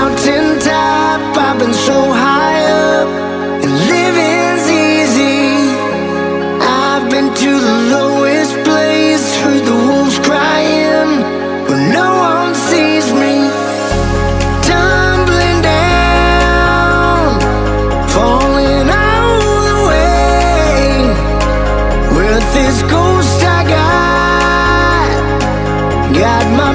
mountaintop, I've been so high up, and living's easy. I've been to the lowest place, heard the wolves crying, but no one sees me. Tumbling down, falling all the way. With this ghost I got, got my.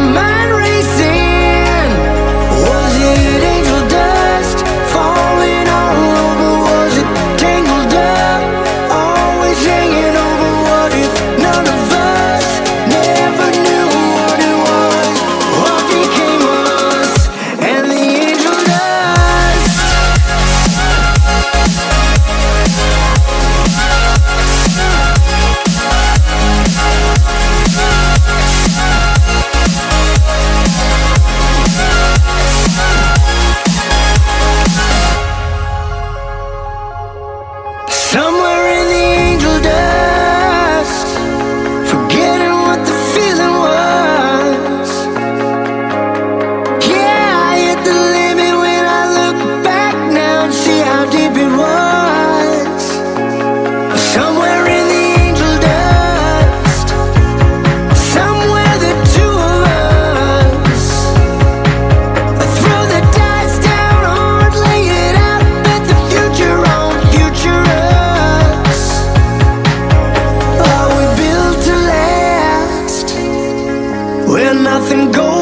nothing going